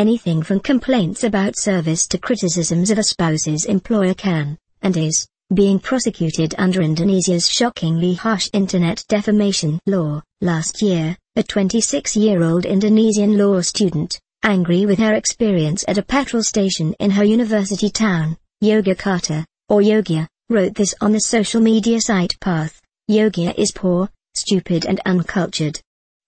Anything from complaints about service to criticisms of a spouse's employer can, and is, being prosecuted under Indonesia's shockingly harsh internet defamation law. Last year, a 26-year-old Indonesian law student, angry with her experience at a petrol station in her university town, Yogyakarta, or Yogya, wrote this on the social media site Path. Yogya is poor, stupid and uncultured.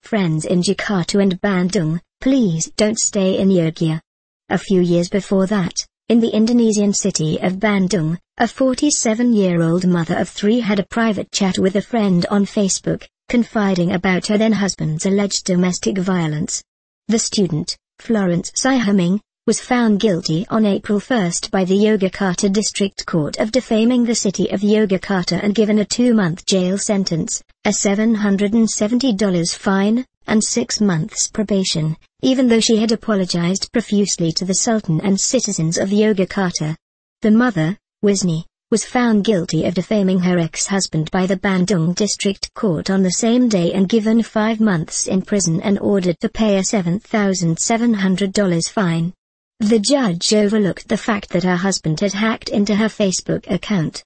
Friends in Jakarta and Bandung, please don't stay in Yogya. A few years before that, in the Indonesian city of Bandung, a 47-year-old mother of three had a private chat with a friend on Facebook, confiding about her then-husband's alleged domestic violence. The student, Florence Sihombing, was found guilty on April 1 by the Yogyakarta District Court of defaming the city of Yogyakarta and given a two-month jail sentence, a $770 fine, and six months probation, even though she had apologized profusely to the Sultan and citizens of Yogyakarta. The mother, Wisni, was found guilty of defaming her ex-husband by the Bandung District Court on the same day and given five months in prison and ordered to pay a $7,700 fine. The judge overlooked the fact that her husband had hacked into her Facebook account.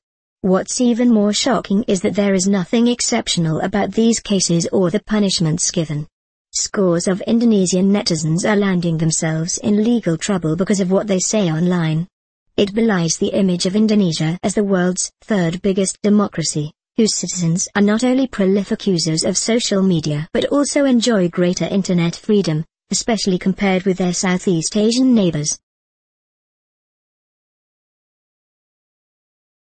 What's even more shocking is that there is nothing exceptional about these cases or the punishments given. Scores of Indonesian netizens are landing themselves in legal trouble because of what they say online. It belies the image of Indonesia as the world's third biggest democracy, whose citizens are not only prolific users of social media but also enjoy greater internet freedom, especially compared with their Southeast Asian neighbors.